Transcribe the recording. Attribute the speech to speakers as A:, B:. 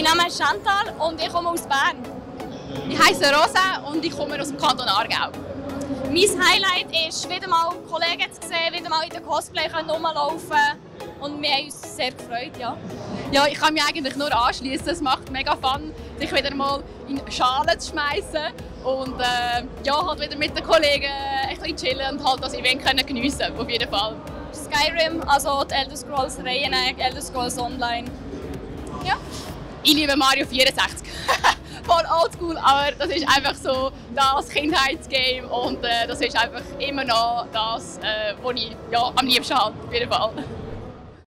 A: Mein Name ist Chantal und ich komme aus Bern.
B: Ich heiße Rosa und ich komme aus dem Kanton Aargau.
A: Mein Highlight ist, wieder mal Kollegen zu sehen, wieder mal in der Cosplay rumlaufen und wir haben uns sehr gefreut, ja.
B: Ja, ich kann mich eigentlich nur anschließen. Es macht mega Fun, sich wieder mal in Schalen zu schmeißen und äh, ja, halt wieder mit den Kollegen ein bisschen chillen und halt das Event können geniessen, auf jeden Fall.
A: Skyrim, also die Elder Scrolls Reihen, Elder Scrolls Online. Ja.
B: Ich liebe Mario 64. Voll oldschool, aber das ist einfach so das Kindheitsgame und äh, das ist einfach immer noch das, äh, was ich ja, am liebsten habe, auf jeden Fall.